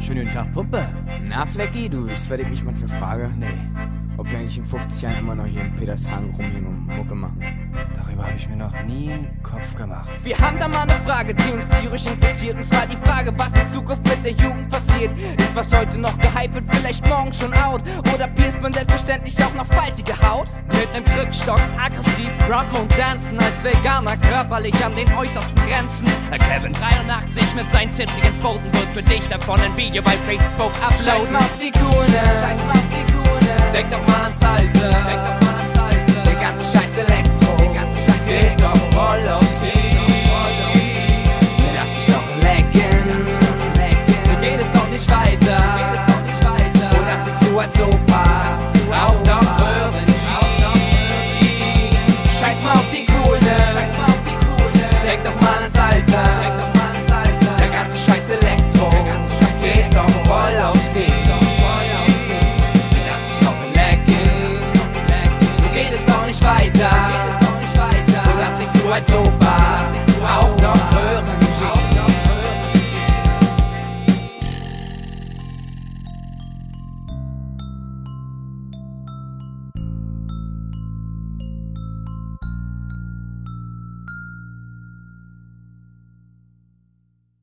Schönen Tag, Pumpe. Na, Flecki, du weißt, was ich mich manchmal frage? Nee, Eigentlich in 50 Jahren immer noch hier in Petershagen rumhängen und Mucke machen. darüber habe ich mir noch nie einen Kopf gemacht. Wir haben da mal eine Frage, die uns tierisch interessiert. Und zwar die Frage, was in Zukunft mit der Jugend passiert. Ist was heute noch gehypt wird, vielleicht morgen schon out? Oder pierst man selbstverständlich auch noch faltige Haut? Mit nem Krückstock aggressiv grubben und dancen als Veganer körperlich an den äußersten Grenzen. Der Kevin 83 mit seinen zittrigen Pfoten wird für dich davon ein Video bei Facebook Scheiß uploaden. mal auf die Kuhne, scheiß mal auf die Kuhne. Denk doch mal ans Alter. Denk doch mal ans Alter. Der ganze Scheiß Elektro, der ganze Scheiß Geht doch Elektro. voll aufs Knie. Mit 80 noch lecken, So geht es doch nicht weiter. Oder tickst du als Opa? nicht weiter. Und dann trinkst du ein Sopa, auch noch hören.